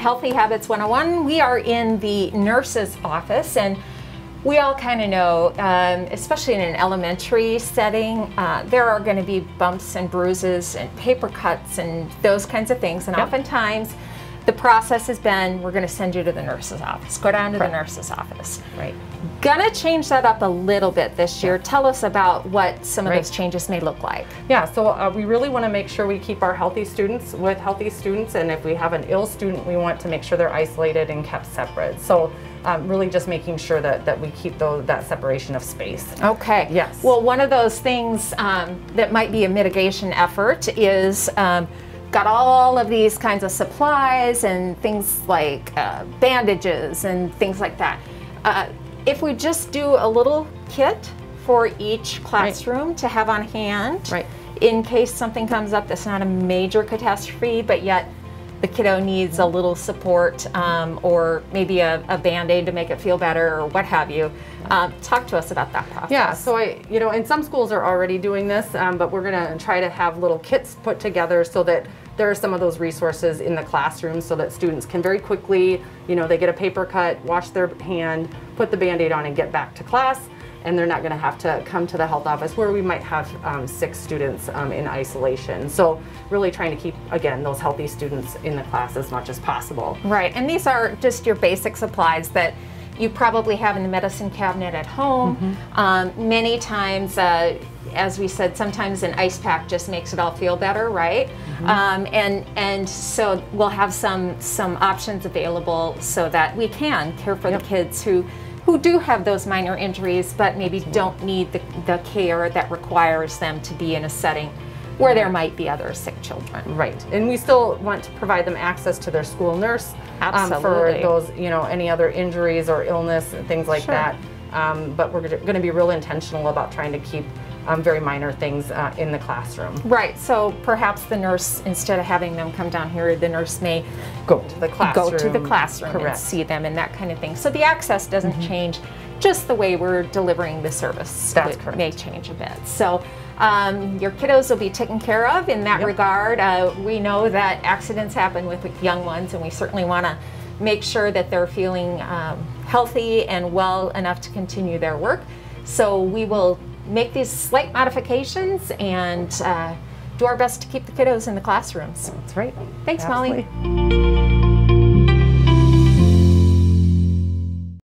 Healthy Habits 101. We are in the nurse's office and we all kind of know, um, especially in an elementary setting, uh, there are going to be bumps and bruises and paper cuts and those kinds of things. And Yep. oftentimes the process has been we're going to send you to the nurse's office. Go down to Correct. the nurse's office. Right. Gonna change that up a little bit this year. Tell us about what some of Right. those changes may look like. Yeah, so uh, we really want to make sure we keep our healthy students with healthy students, and if we have an ill student, we want to make sure they're isolated and kept separate. So um, really just making sure that, that we keep those, that separation of space. Okay. Yes. Well, one of those things um, that might be a mitigation effort is um, got all of these kinds of supplies and things like uh, bandages and things like that. Uh, if we just do a little kit for each classroom to have on hand, Right. in case something comes up that's not a major catastrophe, but yet the kiddo needs a little support um, or maybe a, a band-aid to make it feel better or what have you. Um, talk to us about that process. Yeah, so I, you know, and some schools are already doing this, um, but we're gonna try to have little kits put together so that there are some of those resources in the classroom so that students can very quickly, you know, they get a paper cut, wash their hand, put the Band-Aid on and get back to class. And they're not gonna have to come to the health office where we might have um, six students um, in isolation. So really trying to keep, again, those healthy students in the class as much as possible. Right, and these are just your basic supplies that you probably have in the medicine cabinet at home. Um, many times, uh, as we said, sometimes an ice pack just makes it all feel better, right? Um, and and so we'll have some some options available so that we can care for the kids who who do have those minor injuries, but maybe don't need the, the care that requires them to be in a setting where there might be other sick children. Right, and we still want to provide them access to their school nurse um, for those, you know, any other injuries or illness and things like Sure. that. Um, but we're going to be real intentional about trying to keep um, very minor things uh, in the classroom. Right, so perhaps the nurse, instead of having them come down here, the nurse may Go to the classroom. go to the classroom and Correct. see them and that kind of thing. So the access doesn't change, just the way we're delivering the service That's correct. may change a bit. So um, your kiddos will be taken care of in that Yep. regard. Uh, we know that accidents happen with young ones, and we certainly want to make sure that they're feeling um, healthy and well enough to continue their work. So we will make these slight modifications and uh, do our best to keep the kiddos in the classrooms. That's right. Thanks, Molly. Absolutely.